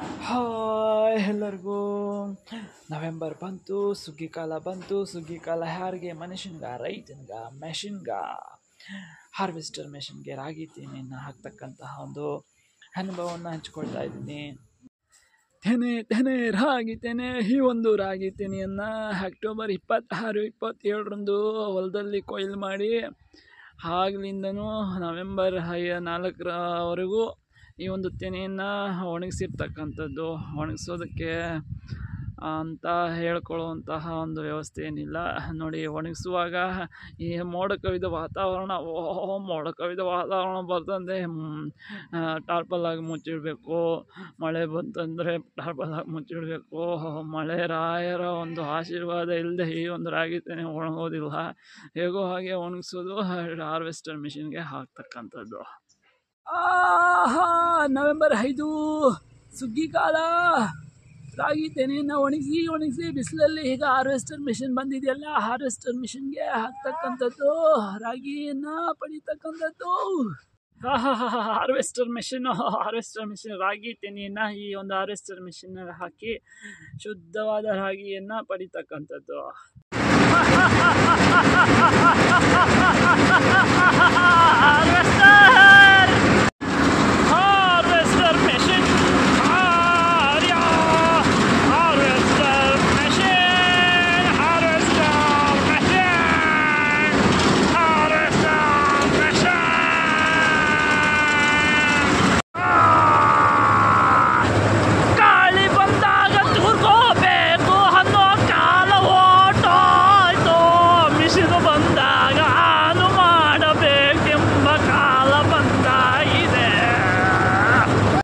Hi ಎಲ್ಲರಿಗೂ. November ಬಂತು ಸುಗ್ಗಿ ಕಾಲ ಬಂತು ಸುಗ್ಗಿ ಕಾಲ ಯಾರಿಗೆ? ಮನುಷ್ಯನ್ಗ, ರೈತನ್ಗ, ಮೆಷಿನ್ಗ. ಹಾರ್ವೆಸ್ಟರ್ ಮೆಷಿನ್ಗೆ ರಾಗಿ ತೆನೆಯನ್ನು ಹಾಕ್ತಕ್ಕಂತಹ ಒಂದು ಅನುಭವವನ್ನು ಹಂಚ್ಕೊಳ್ತಾ ಇದ್ದೀನಿ. ತೆನೆ ತೆನೆ, ರಾಗಿ ತೆನೆ, ಈ ಒಂದು ರಾಗಿ ತೆನೆಯನ್ನು ಅಕ್ಟೋಬರ್ ಇಪ್ಪತ್ತಾರು, ಇಪ್ಪತ್ತೇಳರಂದು ಹೊಲದಲ್ಲಿ ಕೊಯ್ಲು ಮಾಡಿ ಆಗ್ಲಿಂದನೂ ನವೆಂಬರ್ ನಾಲ್ಕರವರೆಗೂ ಈ ಒಂದು ತೆನೆಯನ್ನು ಒಣಗಿಸಿರ್ತಕ್ಕಂಥದ್ದು, ಒಣಗಿಸೋದಕ್ಕೆ ಅಂತ ಹೇಳ್ಕೊಳ್ಳುವಂತಹ ಒಂದು ವ್ಯವಸ್ಥೆ ಏನಿಲ್ಲ. ನೋಡಿ, ಒಣಗಿಸುವಾಗ ಈ ಮೋಡ ಕವಿದ ವಾತಾವರಣ, ಓ ಮೋಡ ಕವಿದ ವಾತಾವರಣ ಬರ್ತಂದರೆ ಟಾರ್ಪಲ್ ಆಗಿ ಮುಚ್ಚಿಡಬೇಕು. ಮಳೆ ಬಂತಂದರೆ ಟಾರ್ಪಲ್ಲಾಗಿ ಮುಚ್ಚಿಡಬೇಕು. ಮಳೆ ರಾಯರ ಒಂದು ಆಶೀರ್ವಾದ ಇಲ್ಲದೆ ಈ ಒಂದು ರಾಗಿ ತೆನೆ ಒಣಗೋದಿಲ್ಲ. ಹೇಗೋ ಹಾಗೆ ಒಣಗಿಸೋದು, ಹಾರ್ವೆಸ್ಟರ್ ಮಿಷಿನ್ಗೆ ಹಾಕ್ತಕ್ಕಂಥದ್ದು. ಆಹಾ, ನವೆಂಬರ್ ಐದು, ಸುಗ್ಗಿ ಕಾಲ. ರಾಗಿ ತೆನೆಯನ್ನು ಒಣಗಿಸಿ ಒಣಗಿಸಿ ಬಿಸಿಲಲ್ಲಿ ಈಗ ಹಾರ್ವೆಸ್ಟರ್ ಮಿಷಿನ್ ಬಂದಿದೆಯಲ್ಲ, ಹಾರ್ವೆಸ್ಟರ್ ಮಿಷಿನ್ಗೆ ಹಾಕ್ತಕ್ಕಂಥದ್ದು, ರಾಗಿಯನ್ನು ಪಡಿತಕ್ಕಂಥದ್ದು. ಹಾರ್ವೆಸ್ಟರ್ ಮಿಷಿನ್ ಹಾರ್ವೆಸ್ಟರ್ ಮಿಷಿನ್, ರಾಗಿ ತೆನೆಯನ್ನು ಈ ಒಂದು ಹಾರ್ವೆಸ್ಟರ್ ಮಿಷಿನ್ನಲ್ಲಿ ಹಾಕಿ ಶುದ್ಧವಾದ ರಾಗಿಯನ್ನು ಪಡಿತಕ್ಕಂಥದ್ದು.